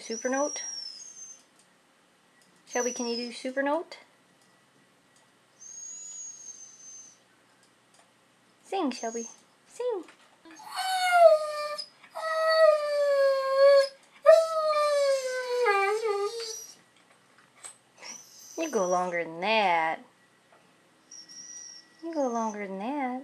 do Supernote? Shelby, can you do Supernote? Sing, Shelby. Sing. You go longer than that. You go longer than that.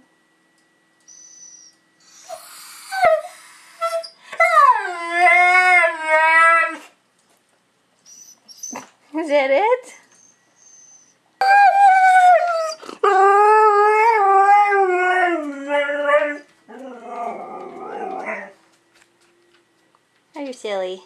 That it? Are you silly?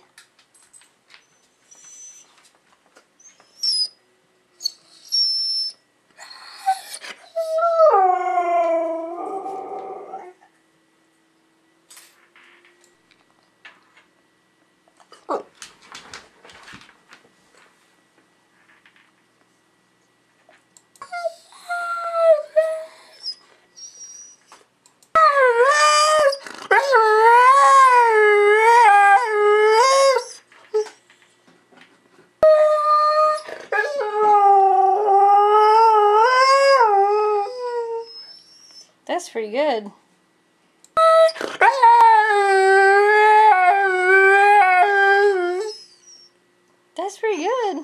That's pretty good. That's pretty good.